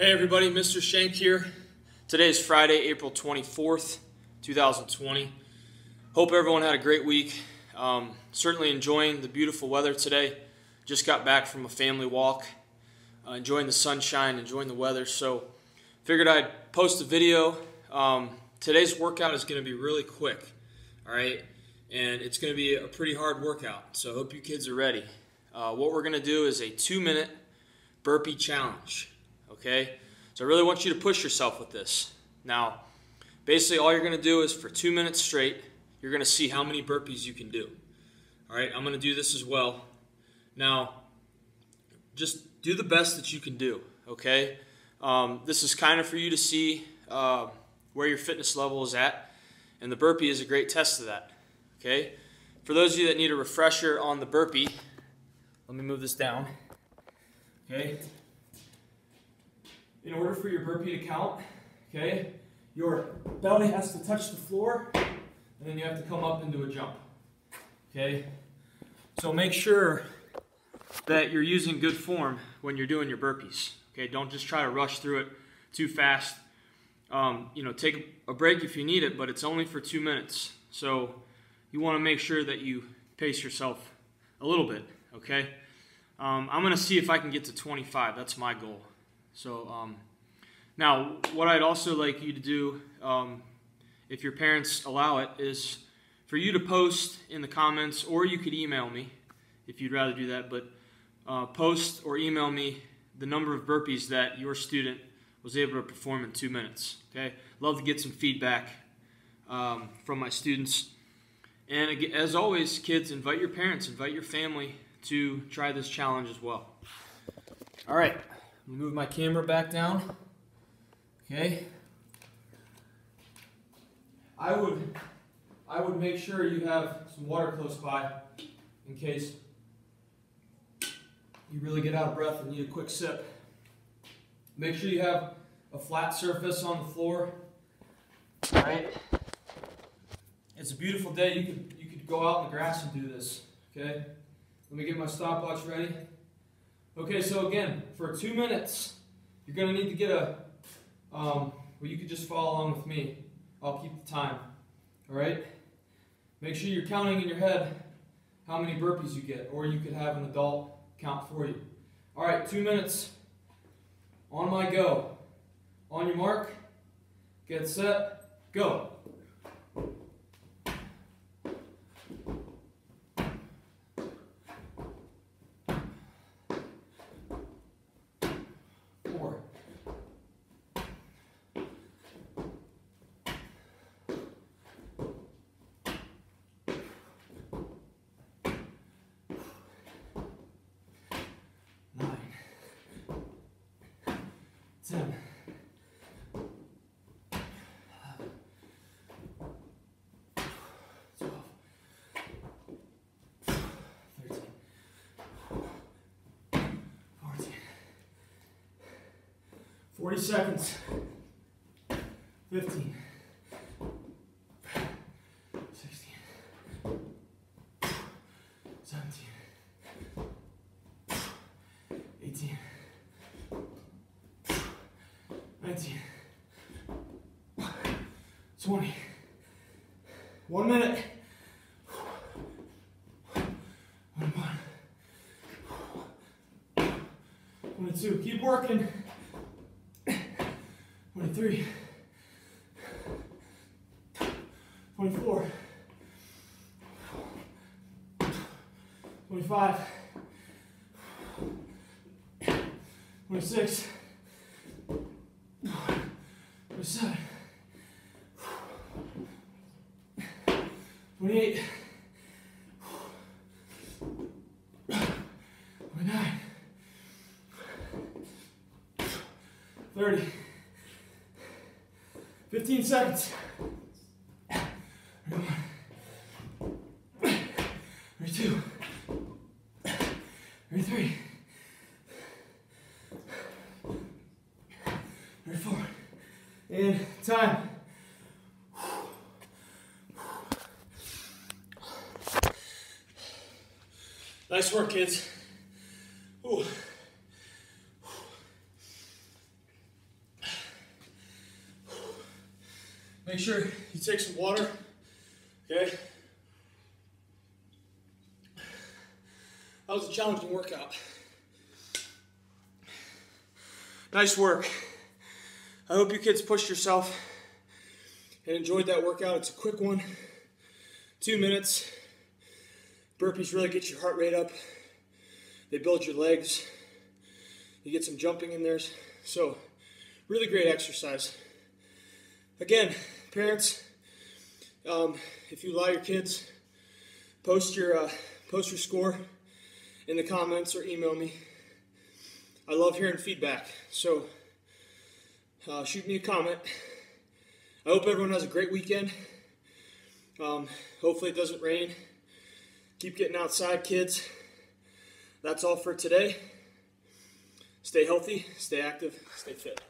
Hey everybody, Mr. Shenk here. Today is Friday, April 24th, 2020. Hope everyone had a great week. Um, certainly enjoying the beautiful weather today. Just got back from a family walk, uh, enjoying the sunshine, enjoying the weather. So figured I'd post a video. Um, today's workout is going to be really quick, all right? And it's going to be a pretty hard workout. So hope you kids are ready. Uh, what we're going to do is a two minute burpee challenge okay? So I really want you to push yourself with this. Now, basically all you're gonna do is for two minutes straight, you're gonna see how many burpees you can do. All right, I'm gonna do this as well. Now, just do the best that you can do, okay? Um, this is kind of for you to see uh, where your fitness level is at, and the burpee is a great test of that, okay? For those of you that need a refresher on the burpee, let me move this down, okay? In order for your burpee to count, okay, your belly has to touch the floor, and then you have to come up into a jump, okay? So make sure that you're using good form when you're doing your burpees, okay? Don't just try to rush through it too fast. Um, you know, take a break if you need it, but it's only for two minutes. So you want to make sure that you pace yourself a little bit, okay? Um, I'm going to see if I can get to 25. That's my goal. So um, now, what I'd also like you to do, um, if your parents allow it, is for you to post in the comments, or you could email me if you'd rather do that, but uh, post or email me the number of burpees that your student was able to perform in two minutes. Okay, love to get some feedback um, from my students. And as always, kids, invite your parents, invite your family to try this challenge as well. All right move my camera back down. Okay. I would I would make sure you have some water close by in case you really get out of breath and need a quick sip. Make sure you have a flat surface on the floor. All right. It's a beautiful day. You could you could go out in the grass and do this. Okay. Let me get my stopwatch ready. Okay, so again, for two minutes, you're going to need to get a, um, well, you could just follow along with me. I'll keep the time. All right? Make sure you're counting in your head how many burpees you get, or you could have an adult count for you. All right, two minutes. On my go. On your mark, get set, go. Ten, forty seconds, fifteen. 20. One minute. One. 22. Keep working. 23. 24. 25. 26. 28, 29, 30, 15 seconds. 31, 32, 33, 34, and time. Nice work, kids. Ooh. Make sure you take some water, okay? That was a challenging workout. Nice work. I hope you kids pushed yourself and enjoyed that workout. It's a quick one, two minutes. Burpees really get your heart rate up. They build your legs. You get some jumping in there. So, really great exercise. Again, parents, um, if you allow your kids, post your uh, post your score in the comments or email me. I love hearing feedback. So, uh, shoot me a comment. I hope everyone has a great weekend. Um, hopefully, it doesn't rain. Keep getting outside, kids. That's all for today. Stay healthy, stay active, stay fit.